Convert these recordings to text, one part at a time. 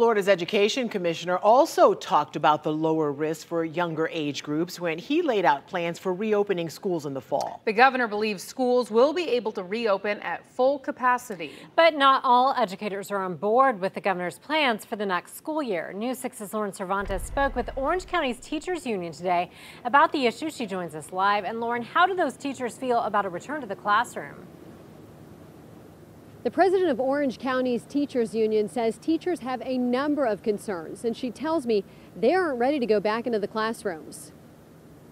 Florida's education commissioner also talked about the lower risk for younger age groups when he laid out plans for reopening schools in the fall. The governor believes schools will be able to reopen at full capacity. But not all educators are on board with the governor's plans for the next school year. News 6's Lauren Cervantes spoke with Orange County's teachers union today about the issue. She joins us live. And Lauren, how do those teachers feel about a return to the classroom? The president of Orange County's teachers union says teachers have a number of concerns, and she tells me they aren't ready to go back into the classrooms.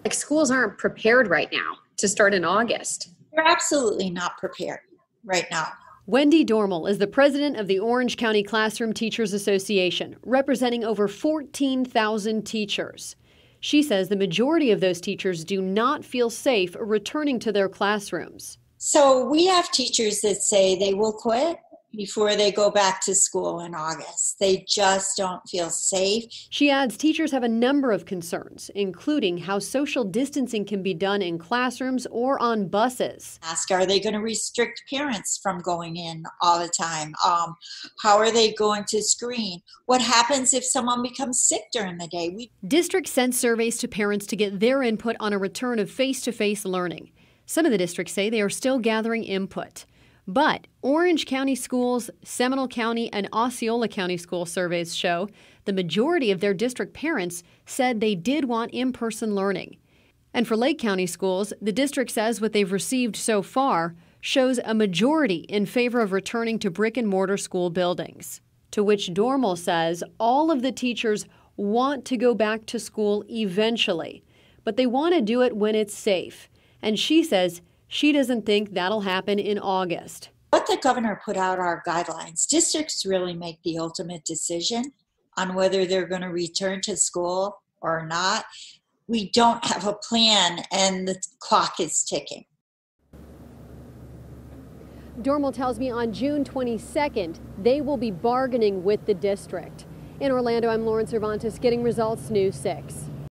Like schools aren't prepared right now to start in August. They're absolutely not prepared right now. Wendy Doromal is the president of the Orange County Classroom Teachers Association, representing over 14,000 teachers. She says the majority of those teachers do not feel safe returning to their classrooms. So we have teachers that say they will quit before they go back to school in August. They just don't feel safe. She adds teachers have a number of concerns, including how social distancing can be done in classrooms or on buses. Ask, are they going to restrict parents from going in all the time? Um, how are they going to screen? What happens if someone becomes sick during the day? We- Districts sent surveys to parents to get their input on a return of face to face learning. Some of the districts say they are still gathering input. But Orange County schools, Seminole County, and Osceola County school surveys show the majority of their district parents said they did want in person learning. And for Lake County schools, the district says what they've received so far shows a majority in favor of returning to brick and mortar school buildings. To which Doromal says all of the teachers want to go back to school eventually, but they want to do it when it's safe. And she says she doesn't think that'll happen in August. What the governor put out are guidelines. Districts really make the ultimate decision on whether they're going to return to school or not. We don't have a plan, and the clock is ticking. Doromal tells me on June 22nd, they will be bargaining with the district. In Orlando, I'm Lauren Cervantes, getting results News 6.